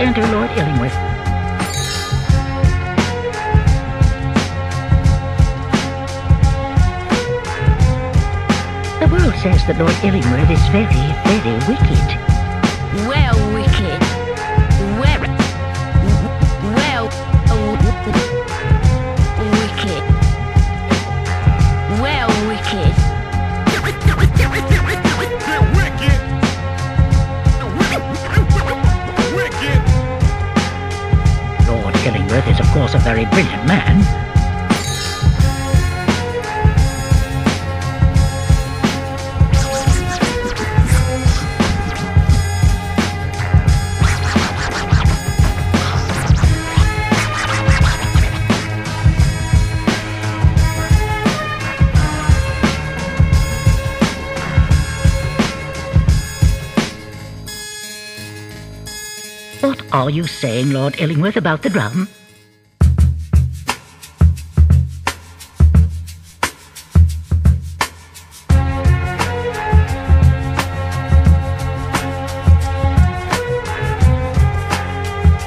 enter Lord Illingworth. The world says that Lord Illingworth is very, very wicked. Is, of course, a very brilliant man. What are you saying, Lord Illingworth, about the drum?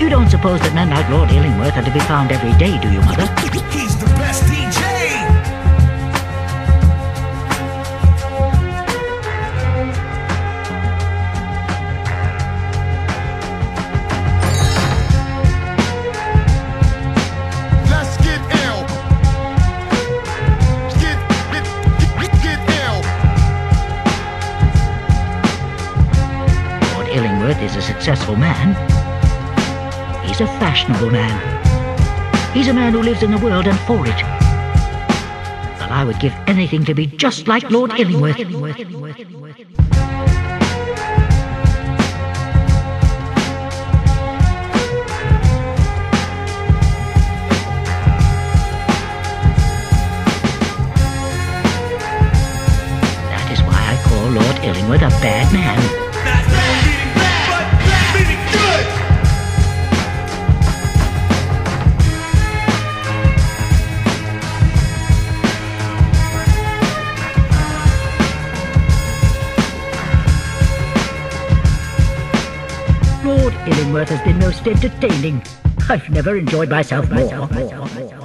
You don't suppose that men like Lord Illingworth are to be found every day, do you, Mother? Is a successful man. He's a fashionable man. He's a man who lives in the world and for it. But I would give anything to be just like Lord Illingworth. That is why I call Lord Illingworth a bad man. Illingworth has been most entertaining. I've never enjoyed myself more.